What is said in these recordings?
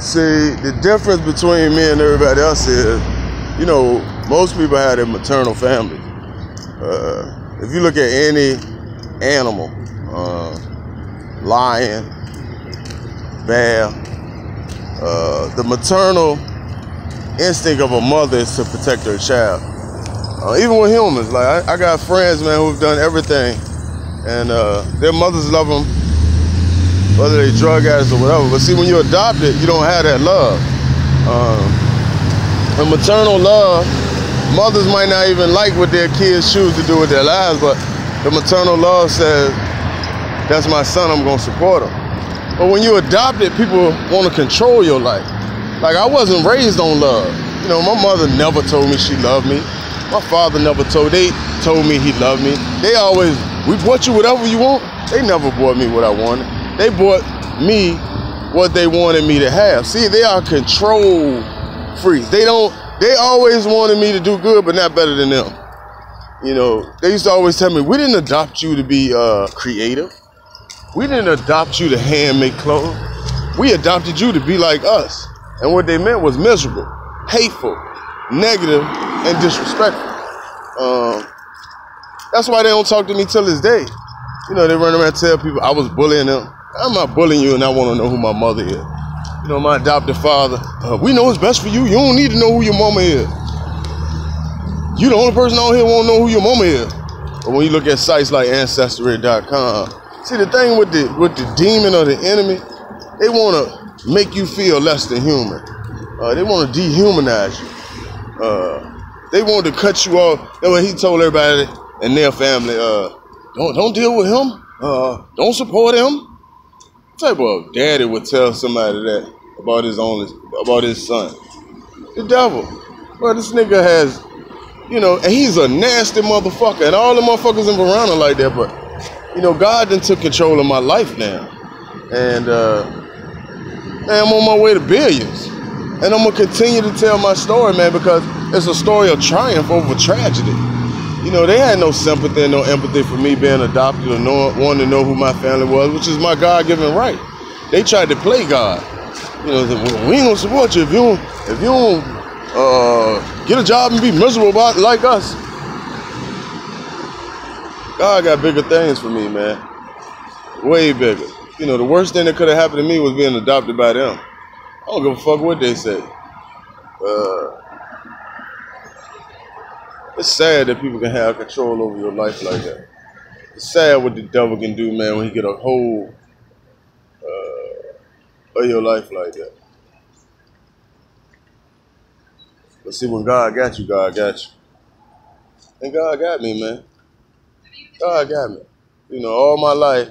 See, the difference between me and everybody else is, you know, most people have a maternal family. Uh, if you look at any animal, uh, lion, bear, uh, the maternal instinct of a mother is to protect her child. Uh, even with humans, like I, I, got friends, man, who've done everything, and uh, their mothers love them, whether they drug addicts or whatever. But see, when you adopt it, you don't have that love. Um, and maternal love, mothers might not even like what their kids choose to do with their lives, but the maternal love says, "That's my son. I'm gonna support him." But when you adopt it, people want to control your life. Like I wasn't raised on love. You know, my mother never told me she loved me. My father never told. They told me he loved me. They always, we bought you whatever you want. They never bought me what I wanted. They bought me what they wanted me to have. See, they are control freaks. They don't. They always wanted me to do good, but not better than them. You know, they used to always tell me, "We didn't adopt you to be uh, creative. We didn't adopt you to hand make clothes. We adopted you to be like us." And what they meant was miserable, hateful, negative, and disrespectful. Um, that's why they don't talk to me till this day. You know, they run around and tell people I was bullying them. I'm not bullying you, and I want to know who my mother is. You know, my adopted father. Uh, we know what's best for you. You don't need to know who your mama is. You the only person out here who won't know who your mama is. But when you look at sites like Ancestry.com, see the thing with the with the demon or the enemy, they want to make you feel less than human. Uh, they want to dehumanize you. Uh, they want to cut you off. That's what he told everybody in their family. Uh, don't don't deal with him. Uh, don't support him. Type of daddy would tell somebody that about his only about his son? The devil. Well, this nigga has, you know, and he's a nasty motherfucker, and all the motherfuckers in Verona like that. But you know, God then took control of my life now, and uh, man, I'm on my way to billions. And I'm gonna continue to tell my story, man, because it's a story of triumph over tragedy. You know, they had no sympathy and no empathy for me being adopted or know, wanting to know who my family was, which is my God-given right. They tried to play God. You know, we ain't gonna support you if you don't, if you don't uh, get a job and be miserable about like us. God got bigger things for me, man. Way bigger. You know, the worst thing that could have happened to me was being adopted by them. I don't give a fuck what they say. Uh, it's sad that people can have control over your life like that. It's sad what the devil can do, man, when he get a hold uh, of your life like that. But see, when God got you, God got you. And God got me, man. God got me. You know, all my life,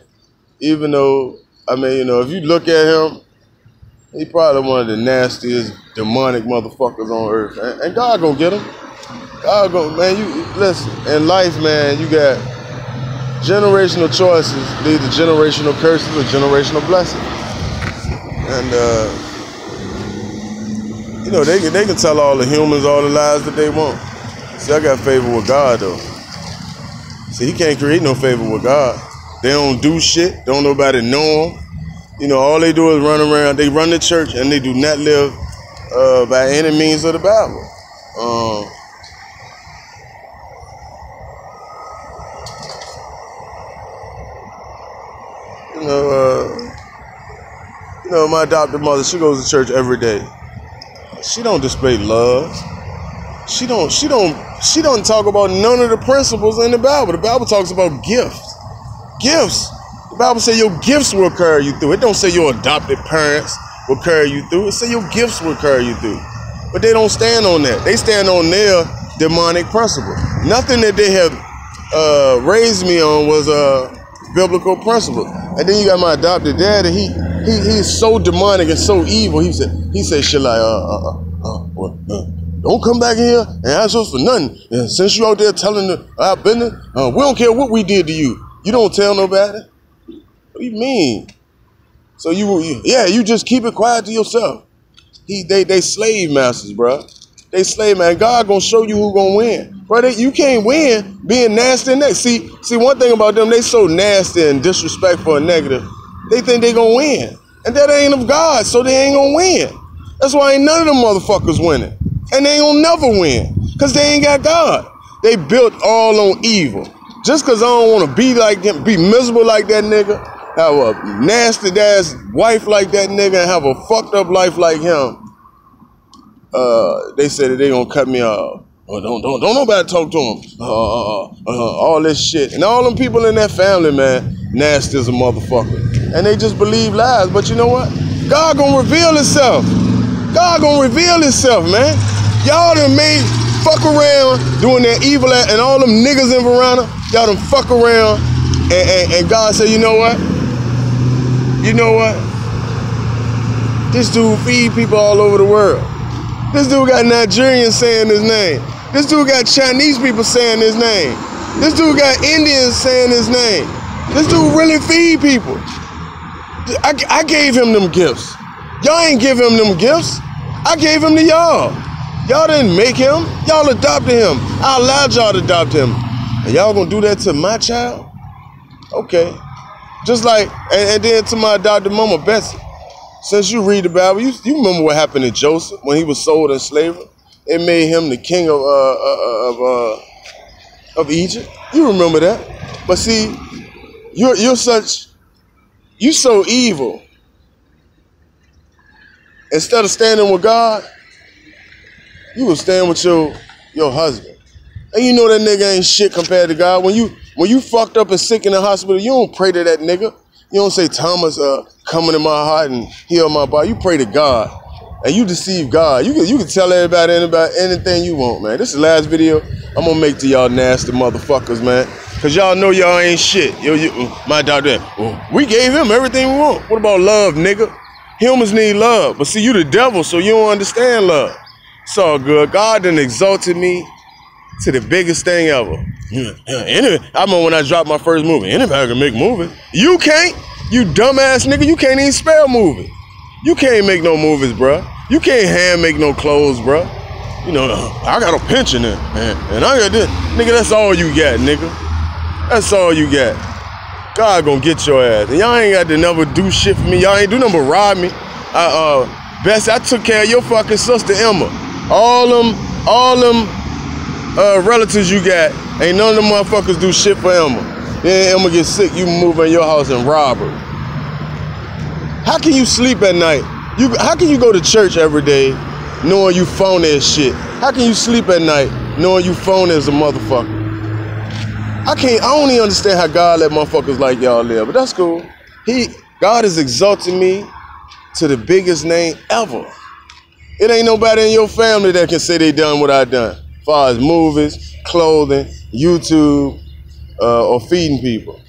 even though, I mean, you know, if you look at him, he probably one of the nastiest demonic motherfuckers on earth. And, and God gonna get him. God gonna, man, you, listen, in life, man, you got generational choices lead to generational curses or generational blessings. And, uh, you know, they can, they can tell all the humans all the lies that they want. See, I got favor with God, though. See, he can't create no favor with God. They don't do shit. Don't nobody know them. You know, all they do is run around. They run the church and they do not live uh, by any means of the Bible. Um, you know, uh, you know, my adopted mother, she goes to church every day. She don't display love. She don't. She don't. She don't talk about none of the principles in the Bible. The Bible talks about gifts. Gifts. The Bible says your gifts will carry you through. It don't say your adopted parents will carry you through. It say your gifts will carry you through. But they don't stand on that. They stand on their demonic principle. Nothing that they have uh, raised me on was a biblical principle. And then you got my adopted dad, and he he he's so demonic and so evil. He said he said shit like uh uh uh, uh, uh don't come back here and ask us for nothing. And since you out there telling the, our business, uh, we don't care what we did to you. You don't tell nobody. What do you mean? So you, you yeah, you just keep it quiet to yourself. He they they slave masters, bro. They slave man. God gonna show you who gonna win, bro. They, you can't win being nasty and negative. See, see one thing about them, they so nasty and disrespectful and negative. They think they gonna win, And that ain't of God, so they ain't gonna win. That's why ain't none of them motherfuckers winning. And they ain't gonna never win. Cause they ain't got God. They built all on evil. Just cause I don't wanna be like him, be miserable like that nigga, have a nasty ass wife like that nigga, and have a fucked up life like him. Uh, they said that they gonna cut me off. Oh, don't don't don't nobody talk to him. Uh, uh, uh, uh, all this shit, and all them people in that family, man, nasty as a motherfucker, and they just believe lies. But you know what? God gonna reveal Himself. God gonna reveal Himself, man. Y'all done made fuck around doing that evil, at, and all them niggas in Verona, y'all done fuck around, and, and, and God said, you know what? You know what? This dude feed people all over the world. This dude got Nigerians saying his name. This dude got Chinese people saying his name. This dude got Indians saying his name. This dude really feed people. I, I gave him them gifts. Y'all ain't give him them gifts. I gave him to y'all. Y'all didn't make him. Y'all adopted him. I allowed y'all to adopt him. And y'all gonna do that to my child? Okay. Just like, and, and then to my adopted mama, Betsy. Since you read the Bible, you, you remember what happened to Joseph when he was sold in slavery? It made him the king of uh, uh, of uh, of Egypt. You remember that? But see, you're you're such you so evil. Instead of standing with God, you will stand with your your husband. And you know that nigga ain't shit compared to God. When you when you fucked up and sick in the hospital, you don't pray to that nigga. You don't say, Thomas, uh, come into my heart and heal my body. You pray to God. And you deceive God. You can you can tell everybody anybody anything you want, man. This is the last video I'm gonna make to y'all nasty motherfuckers, man. Cause y'all know y'all ain't shit. Yo, you, mm, my doctor, well, we gave him everything we want. What about love, nigga? Humans need love. But see, you the devil, so you don't understand love. It's all good. God done exalted me to the biggest thing ever. Anyway, I remember when I dropped my first movie. Anybody can make movies. You can't. You dumbass nigga. You can't even spell movie. You can't make no movies, bruh. You can't hand make no clothes, bruh. You know, I got a pension in, man, and I got this. Nigga, that's all you got, nigga. That's all you got. God gonna get your ass. And y'all ain't got to never do shit for me. Y'all ain't do nothing but rob me. I, uh, Best, I took care of your fucking sister, Emma. All them, all them uh, relatives you got, ain't none of them motherfuckers do shit for Emma. Then Emma get sick, you move in your house and rob her. How can you sleep at night? You how can you go to church every day knowing you phony as shit? How can you sleep at night knowing you phony as a motherfucker? I can't I even understand how God let motherfuckers like y'all live, but that's cool. He God is exalting me to the biggest name ever. It ain't nobody in your family that can say they done what I done. As far as movies, clothing, YouTube, uh, or feeding people.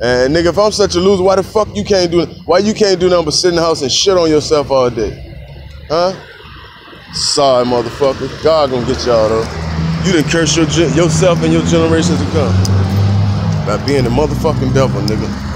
And nigga, if I'm such a loser, why the fuck you can't do why you can't do nothing but sit in the house and shit on yourself all day? Huh? Sorry, motherfucker. God gonna get y'all though. You done curse your, yourself and your generations to come. By being the motherfucking devil, nigga.